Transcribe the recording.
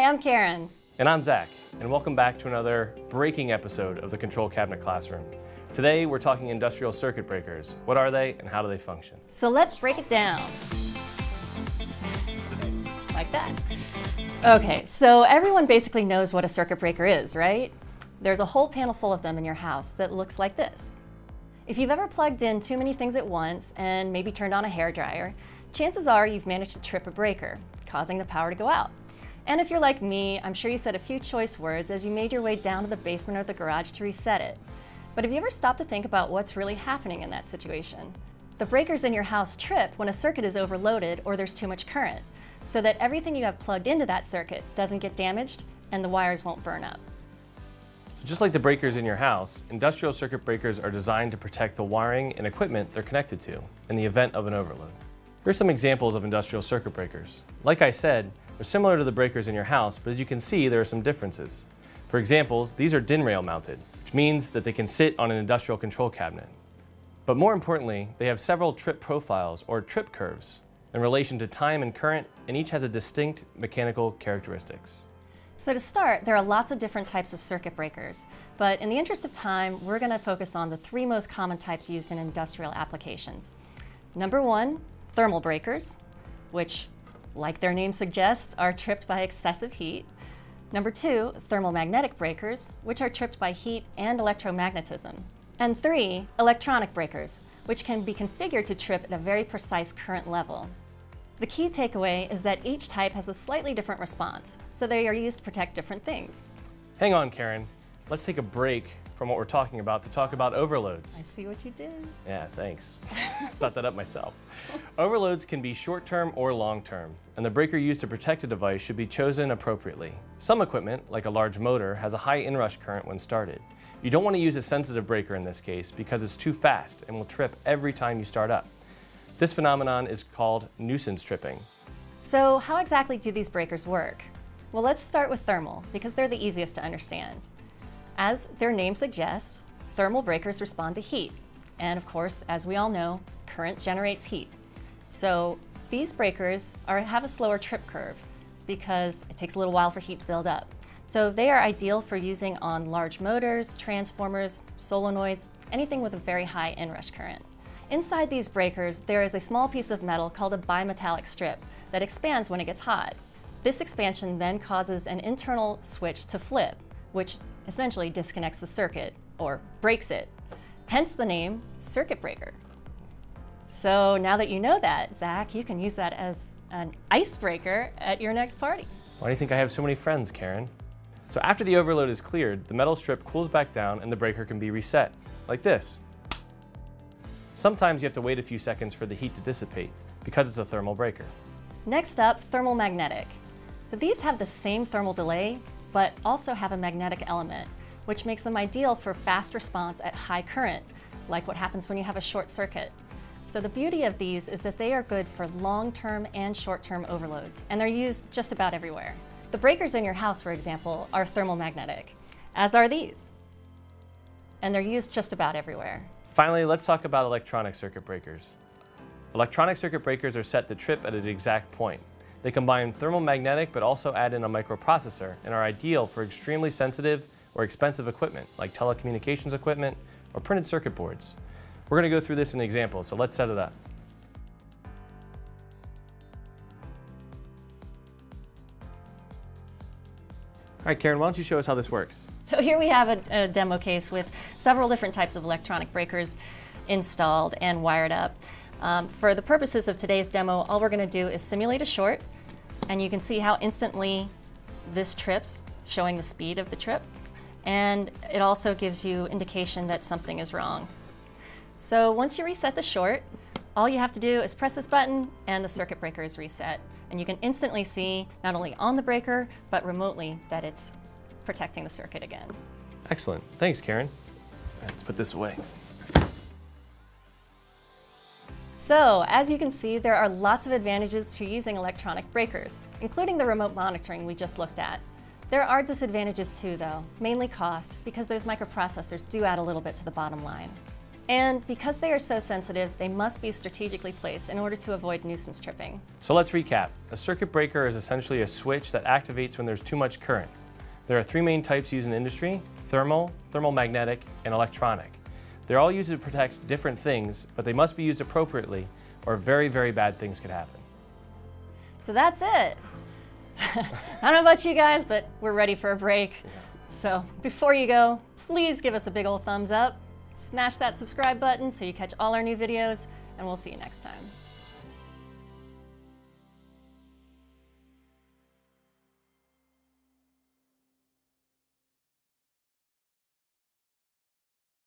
Hi, I'm Karen. And I'm Zach, and welcome back to another breaking episode of the Control Cabinet Classroom. Today, we're talking industrial circuit breakers. What are they and how do they function? So let's break it down. Like that. Okay, so everyone basically knows what a circuit breaker is, right? There's a whole panel full of them in your house that looks like this. If you've ever plugged in too many things at once and maybe turned on a hair dryer, chances are you've managed to trip a breaker, causing the power to go out. And if you're like me, I'm sure you said a few choice words as you made your way down to the basement or the garage to reset it. But have you ever stopped to think about what's really happening in that situation? The breakers in your house trip when a circuit is overloaded or there's too much current, so that everything you have plugged into that circuit doesn't get damaged and the wires won't burn up. Just like the breakers in your house, industrial circuit breakers are designed to protect the wiring and equipment they're connected to in the event of an overload. Here are some examples of industrial circuit breakers. Like I said, they're similar to the breakers in your house, but as you can see, there are some differences. For examples, these are DIN rail mounted, which means that they can sit on an industrial control cabinet. But more importantly, they have several trip profiles or trip curves in relation to time and current, and each has a distinct mechanical characteristics. So to start, there are lots of different types of circuit breakers, but in the interest of time, we're going to focus on the three most common types used in industrial applications. Number one, thermal breakers, which like their name suggests, are tripped by excessive heat. Number two, thermomagnetic breakers, which are tripped by heat and electromagnetism. And three, electronic breakers, which can be configured to trip at a very precise current level. The key takeaway is that each type has a slightly different response, so they are used to protect different things. Hang on, Karen. Let's take a break from what we're talking about to talk about overloads. I see what you did. Yeah, thanks. Thought that up myself. Overloads can be short-term or long-term, and the breaker used to protect a device should be chosen appropriately. Some equipment, like a large motor, has a high inrush current when started. You don't want to use a sensitive breaker in this case because it's too fast and will trip every time you start up. This phenomenon is called nuisance tripping. So how exactly do these breakers work? Well, let's start with thermal because they're the easiest to understand. As their name suggests, thermal breakers respond to heat. And of course, as we all know, current generates heat. So these breakers are, have a slower trip curve because it takes a little while for heat to build up. So they are ideal for using on large motors, transformers, solenoids, anything with a very high inrush current. Inside these breakers, there is a small piece of metal called a bimetallic strip that expands when it gets hot. This expansion then causes an internal switch to flip, which essentially disconnects the circuit or breaks it. Hence the name circuit breaker. So now that you know that, Zach, you can use that as an icebreaker at your next party. Why do you think I have so many friends, Karen? So after the overload is cleared, the metal strip cools back down and the breaker can be reset, like this. Sometimes you have to wait a few seconds for the heat to dissipate because it's a thermal breaker. Next up, thermal magnetic. So these have the same thermal delay, but also have a magnetic element, which makes them ideal for fast response at high current, like what happens when you have a short circuit. So the beauty of these is that they are good for long-term and short-term overloads, and they're used just about everywhere. The breakers in your house, for example, are thermomagnetic, as are these. And they're used just about everywhere. Finally, let's talk about electronic circuit breakers. Electronic circuit breakers are set to trip at an exact point. They combine thermomagnetic but also add in a microprocessor and are ideal for extremely sensitive or expensive equipment like telecommunications equipment or printed circuit boards. We're going to go through this in an example, so let's set it up. All right, Karen, why don't you show us how this works? So here we have a, a, demo case with several different types of electronic breakers installed and wired up. Um, for the purposes of today's demo, all we're going to do is simulate a short, and you can see how instantly this trips, showing the speed of the trip. And it also gives you indication that something is wrong. So once you reset the short, all you have to do is press this button and the circuit breaker is reset. And you can instantly see, not only on the breaker, but remotely, that it's protecting the circuit again. Excellent. Thanks, Karen. Let's put this away. So, as you can see, there are lots of advantages to using electronic breakers, including the remote monitoring we just looked at. There are disadvantages too, though, mainly cost, because those microprocessors do add a little bit to the bottom line. And because they are so sensitive, they must be strategically placed in order to avoid nuisance tripping. So let's recap. A circuit breaker is essentially a switch that activates when there's too much current. There are three main types used in industry, thermal, thermal magnetic, and electronic. They're all used to protect different things, but they must be used appropriately or very, very bad things could happen. So that's it. I don't know about you guys, but we're ready for a break. So before you go, please give us a big old thumbs up, smash that subscribe button so you catch all our new videos, and we'll see you next time.